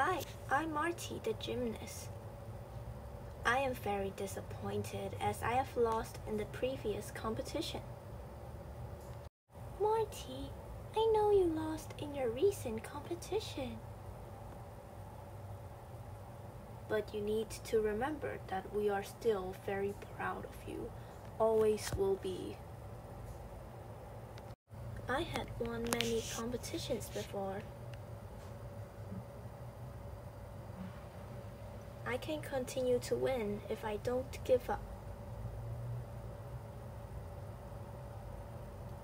Hi, I'm Marty, the gymnast. I am very disappointed as I have lost in the previous competition. Marty, I know you lost in your recent competition. But you need to remember that we are still very proud of you. Always will be. I had won many competitions before. I can continue to win if I don't give up.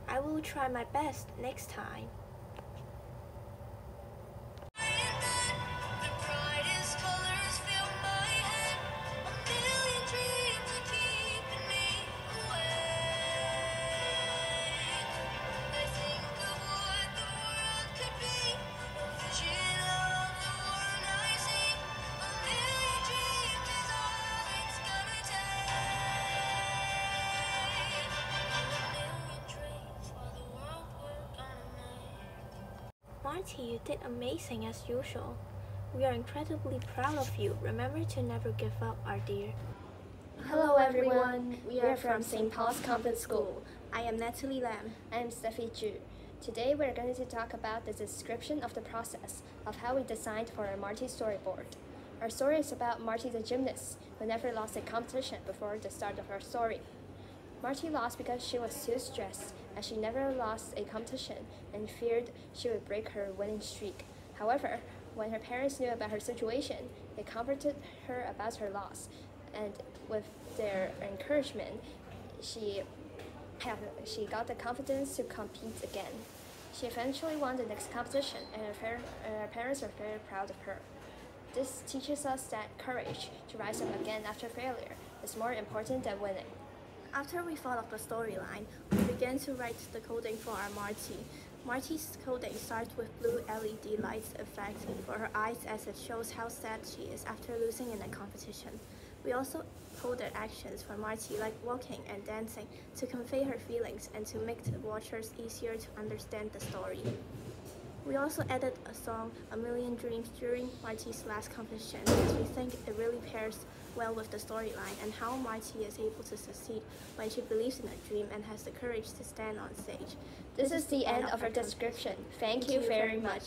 I will try my best next time. Marty, you did amazing as usual. We are incredibly proud of you. Remember to never give up, our dear. Hello everyone, we are from St. Paul's Convent School. I am Natalie Lam. I'm Stephy Chu. Today we're going to talk about the description of the process of how we designed for our Marty storyboard. Our story is about Marty the gymnast who never lost a competition before the start of our story. Marty lost because she was too stressed as she never lost a competition and feared she would break her winning streak. However, when her parents knew about her situation, they comforted her about her loss, and with their encouragement, she have, she got the confidence to compete again. She eventually won the next competition, and her, her parents are very proud of her. This teaches us that courage to rise up again after failure is more important than winning. After we thought of the storyline, we began to write the coding for our Marty. Marty's coding starts with blue LED lights effect for her eyes as it shows how sad she is after losing in a competition. We also coded actions for Marty like walking and dancing to convey her feelings and to make the watchers easier to understand the story. We also added a song, A Million Dreams, during Marty's last competition because we think it really pairs well with the storyline and how Marty is able to succeed when she believes in a dream and has the courage to stand on stage. This, this is the end of our description. Thank, Thank you very much.